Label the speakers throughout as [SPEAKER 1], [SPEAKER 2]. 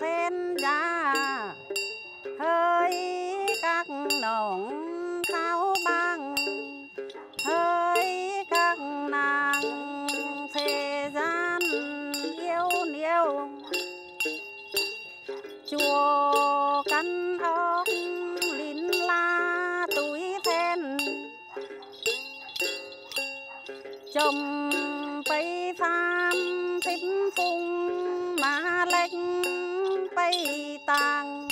[SPEAKER 1] sen ra hơi các nồng khao băng, hơi các nàng thế gian yêu niêu. Chùa căn ốc lín la túi then chồng tây tàng.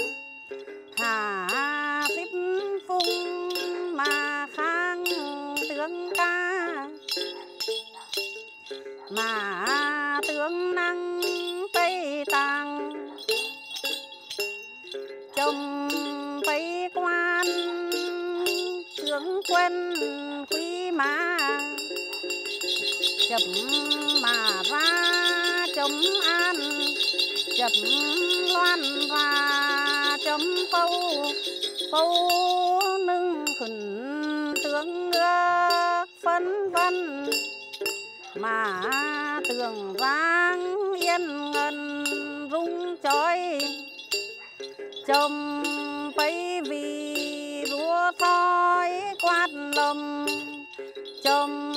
[SPEAKER 1] Hà thích phung mà khang tướng ca. Mà tướng năng tây tàng. Chồng tây quan tướng quân quý mà chậm mà ra chấm an chấm loan chấm câu câu nưng khẩn tướng ước phấn vân. Mà tường vang yên ngân rung chói chấm bấy vì lúa thói quát lầm. Chấm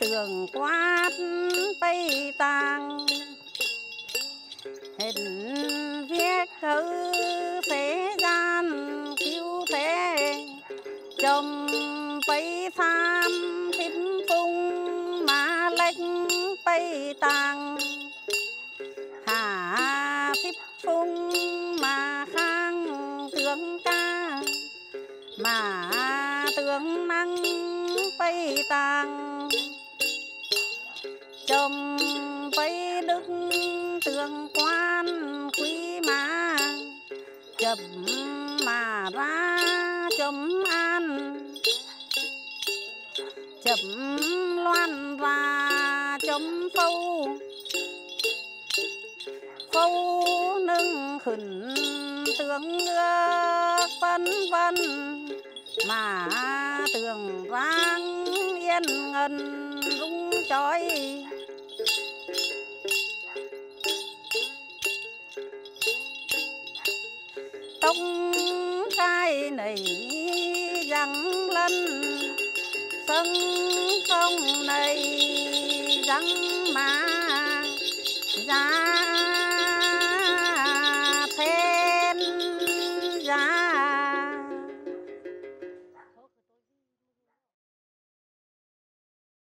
[SPEAKER 1] tường quát tây tàng. Hình viết thư thế gian cứu thế chồng bay tham thím phung mà lệnh bay tàng. Hà thím phung mà khang tướng ca, mà tướng năng bay tàng chồng bay đức tướng quan quý mà. Chậm mà ra chấm an. Chậm loan và chấm phâu. Phâu nâng khẩn tướng ước vân vân. Mà tường vang yên ngân rung trói tông trai này răng lên sân không này răng mà.